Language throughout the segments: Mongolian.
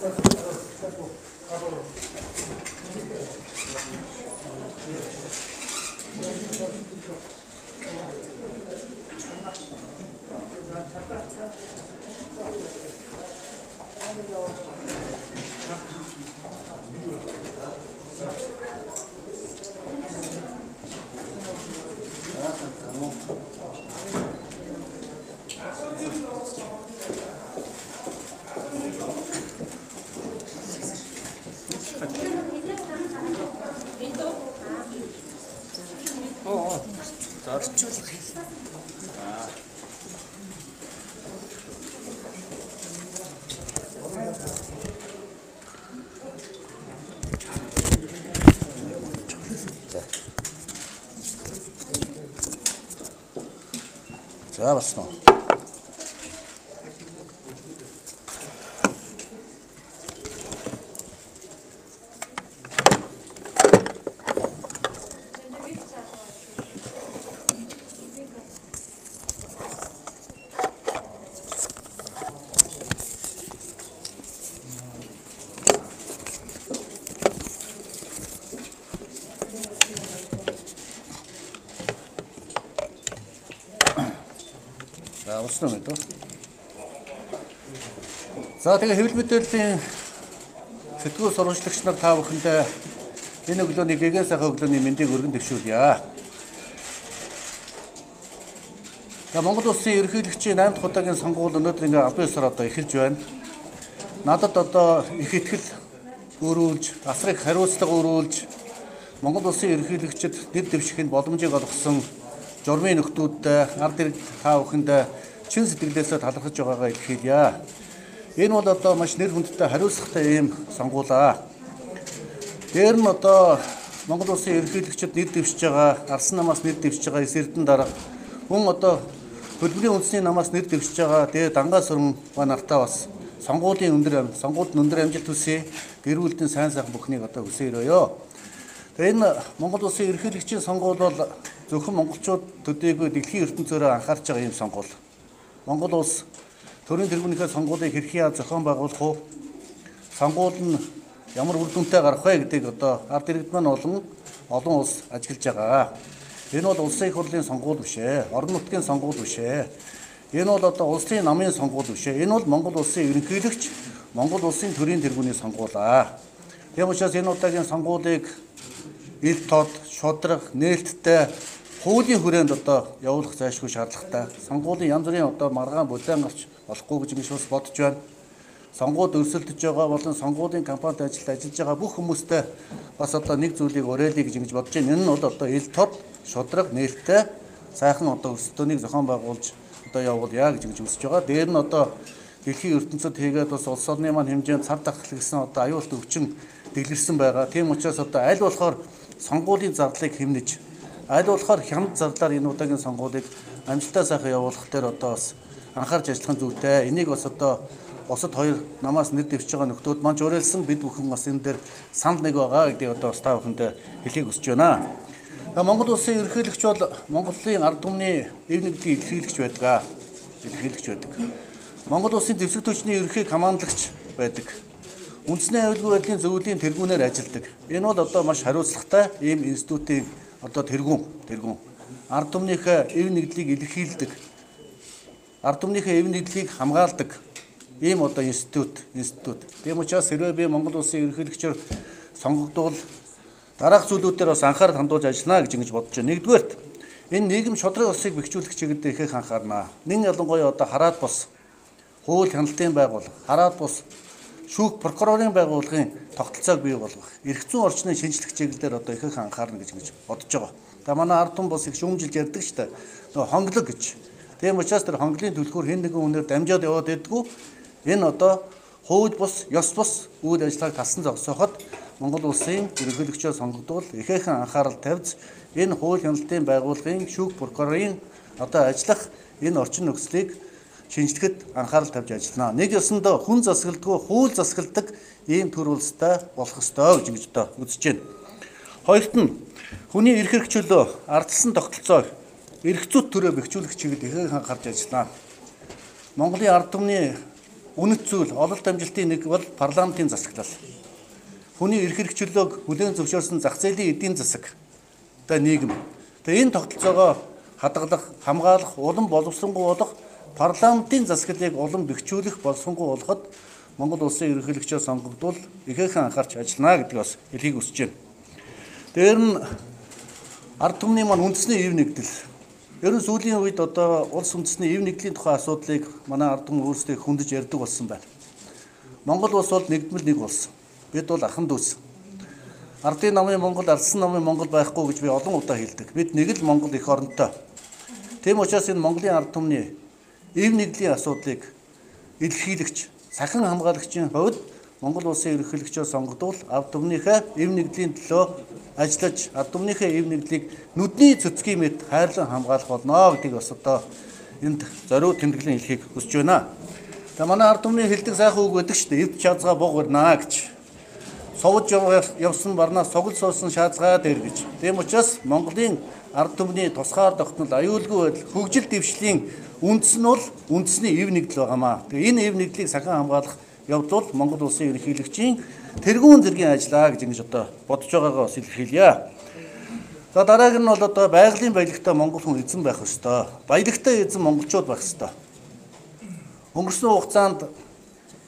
За болсон уу? За уснаа мэдөө. За тэгээ хэвлэл мэдээллийн сэтгүүл сурвалжлагч нар та бүхэндээ энэ өглөөний гэгэн сайхан өглөөний мэндийг өргөн төвшүүлье. За Монгол улсын ерөнхийлөгчийн 8 дахь удаагийн сонгуул өнөөдөр ингээ албан ёсоор одоо эхэлж байна. Надад одоо их ихтгэл өрүүлж, асрыг хариуцлага өрүүлж Монгол улсын ерөнхийлөгчд нэр дэвшихэд боломжийг олгосон журмын нөхдүүдтэй ард иргэд та бүхэнд чин сэтгэлээсээ талархаж байгаагаа илэрхийлье. Энэ бол одоо маш нэр хүндтэй хариуцлагатай ийм сонгуулаа. Дээр нь одоо Монгол улсын ерөнхийлөгчд нэр дэвшиж байгаа, Арсан намаас нэр дэвшиж байгаа эс эрдэнэ дарга мөн одоо хөлбөрийн үндэсний намаас нэр дэвшиж байгаа тэгээ дангаас өрн ба нартаа бас сонгуулийн өндөр сонгуульд өндөр амжилт хүсье. Гэр бүлийн сайн сайхан бүхнийг одоо хүсье өрөөё. Тэгээ энэ Монгол улсын ерөнхийлөгчийн сонгуул бол зөвхөн монголчууд төдийгүй дэлхийн ертөнцөөрөө анхаарч байгаа юм сонгуул. Монгол улс төрийн тэргүүнийхээ сонгуулийг хэрхэн зохион байгуулах вэ? Сонгуул нь ямар үр дүнтэй гарах вэ гэдгийг одоо ард иргэд маань олон олон улс ажиглаж байгаа. Энэ бол улсын их хурлын сонгуул биш ээ. Орон нутгийн сонгуул биш ээ. Энэ бол одоо улсын намын сонгуул биш ээ. Энэ бол Монгол улсын ерөнхийлөгч Монгол улсын төрийн тэргүүний сонгуулаа. Тийм учраас энэ удаагийн сонгуулийг ил тод, шудраг, нээлттэй хуулийн хүрээнд одоо явуулах зайлшгүй шаардлагатай. Сонгуулийн янз бүрийн одоо маргаан бүлээн гарч болохгүй гэж ингэж бас бодож байна. Сонгууд өрсөлдөж байгаа болон сонгуулийн кампанит ажилд ажиллаж байгаа бүх хүмүүстээ бас одоо нэг зүйлийг уриалъя гэж ингэж бодож байна. Энэ нь бол одоо ил тод, шудраг, нээлттэй сайхан одоо өрсөлдөөнийг зохион байгуулж одоо явуулъя гэж ингэж үзэж байгаа. Дээр нь одоо дэлхийн ертөнцид хийгээд бас улс орны маань хэмжээнд цар тахлагсан одоо аюулт өвчин дэлгэрсэн байгаа. Тийм учраас одоо аль болохоор сонгуулийн зардлыг хэмнэж аль болохоор хямд зарлаар энэ удаагийн сонгуулийг амжилттай сайхан явуулах дээр одоо бас анхаарч ажиллах зүйтэй. Энийг бас одоо босод хоёр намаас нэр дэвшиж байгаа нөхдүүд маань уриалсан бид бүхэн бас энэ дээр санд нэг байгаа гэдгийг одоо бас та бүхэнд хэлхийг хүсэж байна. Монгол улсын ерөнхийлөгч бол Монголын ард түмний эв нэгдлийн илэрхийлэгч байдаг. Илэрхийлэгч байдаг. Монгол улсын дэвсгэр түвшний ерөнхий командлагч байдаг. Үндэсний аюулгүй байдлын зөвлөлийн тэргүүнээр ажилладаг. Энэ бол одоо маш хариуцлагатай ийм институтын одоо тэргүүн тэргүүн ард түмнийхээ эв нэгдлийг илэрхийлдэг ард түмнийхээ эв нэгдлийг хамгаалдаг ийм одоо институт институт. Тийм учраас хэрвээ би Монгол улсын ерөнхийлөгчөөр сонгогдвол дараах зүйлүүдээр бас анхаарал хандуулж ажиллана гэж ингэж бодож байна. Нэгдүгээрт энэ нийгэм шудраг улсыг бэхжүүлэх чиглэлд ихэнх анхаарна. Нин ялангуяа одоо хараад бус хууль хяналтын байгуул, хараад бус шүүх прокурорын байгууллагын тогтолцоог бий болгох, эрх зүйн орчны шинжлэх чиглэлээр одоо ихэнх анхаарна гэж ингэж бодож байгаа. Тэгээ манай ард түмэн бас их шүүмжилж ярьдаг шүү дээ. Нөгөө хонглог гэж. Тийм учраас тэр хонглын төлхөөр хэн нэгэн хүнээр дамжаад яваад байдгүй. Энэ одоо хууль бус, ёс бус үйл ажиллагааг талсан зогсооход Монгол улсын ерөнхийлөгчөө сонгогдвол ихээхэн анхаарал тавьж энэ хууль хяналтын байгууллагын шүүх прокурорын одоо ажиллах энэ орчин нөхцөлийг шинжлэхэд анхаарал тавьж ажиллана. Нэг ёсондоо хүн засгалдгүй хууль засгалдаг ийм төр улстай болох ёстой гэж ингэж одоо үзэж байна. Хоёрт нь хүний эрх хэрэг чөлөө ардсан тогтолцоо эрх зүйт төрөө бэхжүүлэх чиглэл ихэнх анхаарч ажиллана. Монголын ард түмний үнэт зүйл ололт амжилтын нэг бол парламентын засаглал. Хүний эрх хэрэгчлөөг бүлээн зөвшөөрсөн зах зээлийн эдийн засаг. Тэгээ нийгэм. Тэгээ энэ тогтолцоогоо хадгалах, хамгаалах, улам боловсронгуй болох парламентын засаглалыг улам бэхжүүлэх боловсронгуй болгоход Монгол улсын ерөнхийлөгчөө сонгогдвол ихээхэн анхаарч ажиллана гэдгийг бас хэлхийг хүсэж байна. Дээр нь ард түмний маань үндэсний ив нэгдэл. Ер нь сүүлийн үед одоо улс үндэсний ив нэгдлийн тухай асуудлыг манай ард түмэн өөрсдөө хөндөж ярьдаг болсон байна. Монгол улс бол нэгдмэл нэг улс. Бид бол ахан дүүс. Ардын намын Монгол, ардсан намын Монгол байхгүй гэж би олон удаа хэлдэг. Бид нэг л Монгол эх оронтой. Тийм учраас энэ Монголын ард түмний ив нэгдлийн асуудлыг илэрхийлэгч, сахин хамгаалагчийн хувьд Монгол улсын ерөнхийлөгчөө сонгодвол ард түмнийхээ эв нэгдлийн төлөө ажиллаж ард түмнийхээ эв нэгдлийг нүдний цэцгийн мэд хайрлан хамгаалах болно гэдгийг бас одоо энд зориуд тэмдэглэн хэлхийг хүсэж байна. Тэгээ манай ард түмний хэлдэг сайхан үг өгдөг шүү дээ. Эв чазгаа бог барнаа гэж. Совж явсан барнаас согл суусан шаазгаа дээр гэж. Тийм учраас Монголын ард түмний тусгаар тогтнол аюулгүй байдал хөгжил дэвшлийн үндэс нь бол үндэсний эв нэгдэл байгаамаа. Тэгээ энэ эв нэгдлийг сахин хамгаалах явдал Монгол улсын ерөнхийлөгчийн тэргуун зэргийн ажиллаа гэж ингэж одоо бодож байгаагаа бас илэрхийлье. За дарааг нь бол одоо байгалийн баялагтай монгол хүн эзэн байх ёстой. Баялагтай эзэн монголчууд байх ёстой. Өнгөрсөн хугацаанд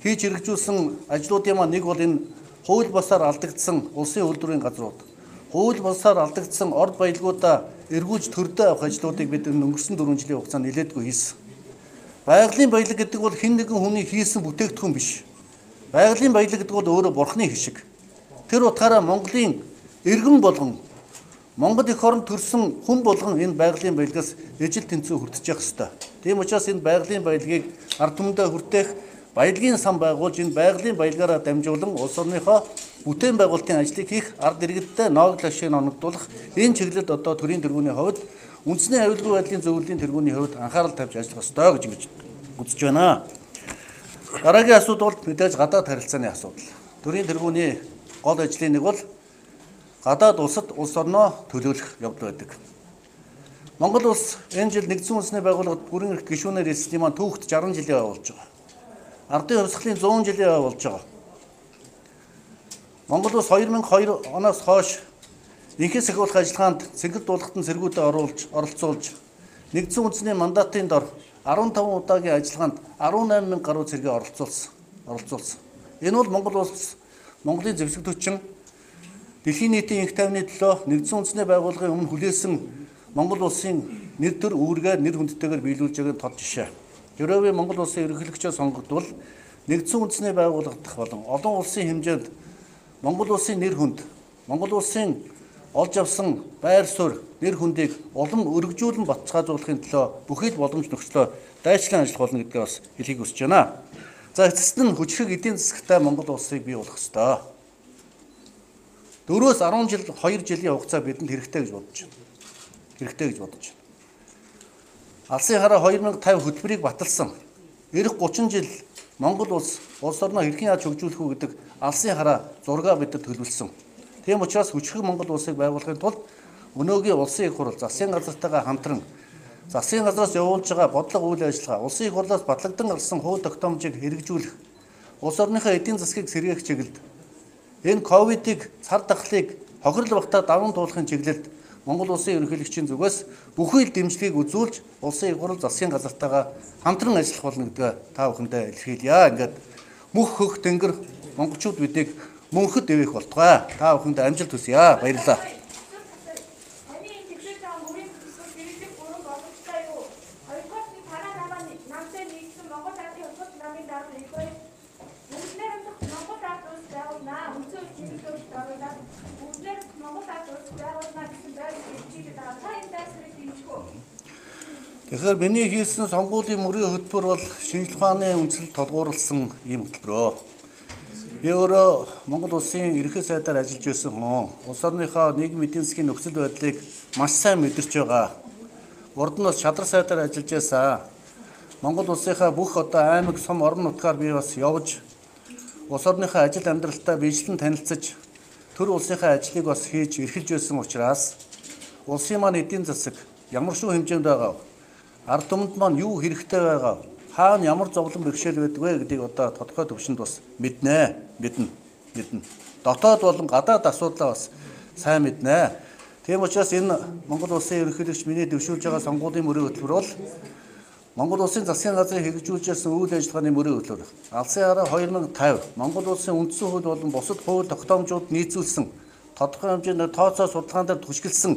хийж хэрэгжүүлсэн ажлуудын маань нэг бол энэ хууль босаар алдагдсан улсын үйлдвэрийн газрууд хууль босаар алдагдсан орд баялгуудаа эргүүлж төрдөө авах ажлуудыг бид өнгөрсөн 4 жилийн хугацаанд нэлээдгүй хийсэн. Байгалийн баялаг гэдэг бол хэн нэгэн хүний хийсэн бүтээгдэхүүн биш. Байгалийн баялаг гэдэг бол өөрөө бурхны хишиг. Тэр утгаараа Монголын иргэн болгон Монгол эх орнд төрсэн хүн болгон энэ байгалийн баялагаас ижил тэнцүү хүртэж явах ёстой. Тийм учраас энэ байгалийн баялагийг ард түмэндээ хүртээх баялагын сан байгуулж энэ байгалийн баялагаараа дамжуулан улс орныхоо бүтээн байгуулалтын ажлыг хийх ард иргэдтэй ноогдол ашиг оногдуулах энэ чиглэлд одоо төрийн тэргүүний хувьд үндэсний аюулгүй байдлын зөвлөлийн тэргүүний хувьд анхаарал тавьж ажиллах ёстой гэж ингэж үзэж байна. Дараагийн асуудал бол мэдээж гадаад харилцааны асуудал. Төрийн тэргүүний гол ажлын нэг бол гадаад улсад улс орноо төлөөлөх явдал байдаг. Монгол улс энэ жил нэгдсэн үндэсний байгууллагад бүрэн эрх гишүүнээр эслийн маань түүхт 60 жилийн явуулж байгаа. Ардын хувьсгалын 100 жилийн болж байгаа. Монгол улс 2002 оноос хойш инхээс ахиулах ажиллагаанд цэнгэл дуулахтан цэргүүдэд оруулж оролцуулж нэгдсэн үндэсний мандатын дор 15 удаагийн ажиллагаанд 18 мянга гаруй цэргээ оролцуулсан. Оролцуулсан. Энэ бол Монгол улс Монголын зэвсэг төчин дэлхийн нийтийн инх тайвны төлөө нэгдсэн үндэсний байгууллагын өмнө хүлээсэн Монгол улсын нэр төр үүргээр нэр хүндтэйгээр биелүүлж байгааг тод жишээ. Ерөөний Монгол улсын ерөнхийлөгчөө сонгогдвол нэгдсэн үндэсний байгууллагадах болон олон улсын хэмжээнд Монгол улсын нэр хүнд Монгол улсын олж авсан байр суурь нэр хүндийг улам өргөжүүлэн баталгаажуулахын төлөө бүхий л боломж нөхцлөө дайчлан ажиллах болно гэдгээ бас хэлхийг хүсэж байна. За эцэст нь хүчрэг эдийн засагтай Монгол улсыг бий болох ёстой. 4-өөс 10 жил 2 жилийн хугацаа бидэнд хэрэгтэй гэж бодож байна. Хэрэгтэй гэж бодож байна. Алсын хараа 2050 хөтөлбөрийг баталсан. Ирэх 30 жил Монгол улс улс орноо хэрхэн яаж хөгжүүлэх үү гэдэг алсын хараа зургаа бидэд төлөвлөсөн. Тийм учраас хүчрэг Монгол улсыг байгуулахын тулд өнөөгийн улсын их хурл засгийн газартайгаа хамтран засгийн газраас явуулж байгаа бодлого үйл ажиллагаа улсын их хурлаас батлагдсан гарсан хууль тогтоомжийг хэрэгжүүлэх улс орныхоо эдийн засгийг сэргээх чиглэлд энэ ковидыг цар тахлыг хохирол багтаа даван туулахын чиглэлд Монгол улсын ерөнхийлөгчийн зүгээс бүхий л дэмжлэгийг үзүүлж улсын их хурл засгийн газартайгаа хамтран ажиллах болно гэдгээ та бүхэндээ илэрхийлье. Ингээд мөх хөх тэнгэр монголчууд бидийг мөнхөд дэвэх болтугай. Та бүхэндээ амжилт хүсье. Баярлалаа. Тэгэхээр миний хийсэн сонгуулийн мөрийн хөтөлбөр бол шинжлэх ухааны үндэслэл толгуурласан ийм хөтөлбөрөө. Би өөрөө Монгол улсын ерөнхий сайдаар ажиллаж байсан хүн. Улс орныхоо нийгмийн эдийн засгийн нөхцөл байдлыг маш сайн мэдэрч байгаа. Урд нь бас шадар сайдаар ажиллаж байсан. Монгол улсынхаа бүх одоо аймаг сум орон нутгаар би бас явж улс орныхоо ажил амьдралтай бичлэн танилцж төр улсынхаа ажлыг бас хийж эрхэлж байсан учраас улсын маань эдийн засаг ямар шүү хэмжээнд байгаа вэ? ард түмэнд маань юу хэрэгтэй байгаа хаана ямар зовлон бэрхшээл байдаг вэ гэдгийг одоо тодорхой төвшөнд бас мэднэ. Мэднэ. Мэднэ. Дотоод болон гадаад асуудлаа бас сайн мэднэ. Тийм учраас энэ Монгол улсын ерөнхийлөгч миний дэвшүүлж байгаа сонгуулийн мөрийн хөтөлбөр бол Монгол улсын засгийн газрын хэрэгжүүлж байсан үйл ажиллагааны мөрийн хөтөлбөр. Алсын хараа 2050 Монгол улсын үндсэн хууль болон бусад хууль тогтоомжууд нийцүүлсэн тодорхой хэмжээнд тооцоо судалгаан дээр түшгэлсэн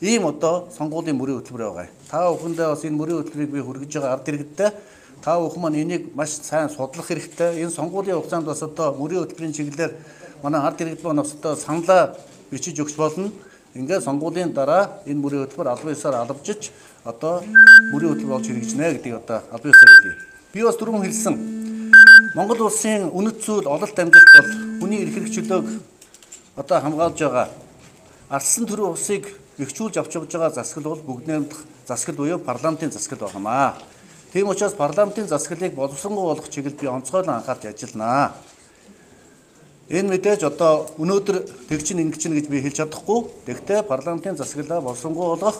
ийм одоо сонгуулийн мөрийн хөтөлбөр байгаа. Та бүхэндээ бас энэ мөрийн хөтөлбөрийг би хүргэж байгаа ард иргэдтэй та бүхэн маань энийг маш сайн судлах хэрэгтэй. Энэ сонгуулийн хугацаанд бас одоо мөрийн хөтөлбөрийн чиглэлээр манай ард иргэд маань бас одоо саналаа бичиж өгч болно. Ингээд сонгуулийн дараа энэ мөрийн хөтөлбөр албан ёсоор албажиж одоо мөрийн хөтөлбөр болж хэрэгжинэ гэдгийг одоо албан ёсоор хэлье. Би бас түрүүн хэлсэн Монгол улсын үнэт зүйл ололт амжилт бол хүний эрх хэрэгчлөөг одоо хамгаалж байгаа ардсан төрийн усыг бэхжүүлж авч явж байгаа засаг бол бүгд найрамдах засаг буюу парламентын засаг байнамаа. Тийм учраас парламентын засаглалыг боловсронгуй болгох чиглэлд би онцгойлон анхаарч ажилланаа. Энэ мэдээж одоо өнөөдөр тэг чин ингэ чин гэж би хэлж чадахгүй. Тэгвэл парламентын засаглалаа боловсронгуй болгох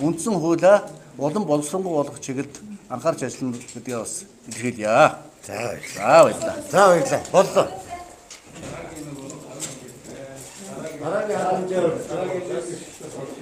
үндсэн хуулиа улам боловсронгуй болгох чиглэлд анхаарч ажиллана гэдгийг бас илэрхийлье. За баярлалаа. За баярлалаа. За баярлалаа. Боллоо. Дараагийн харамжаар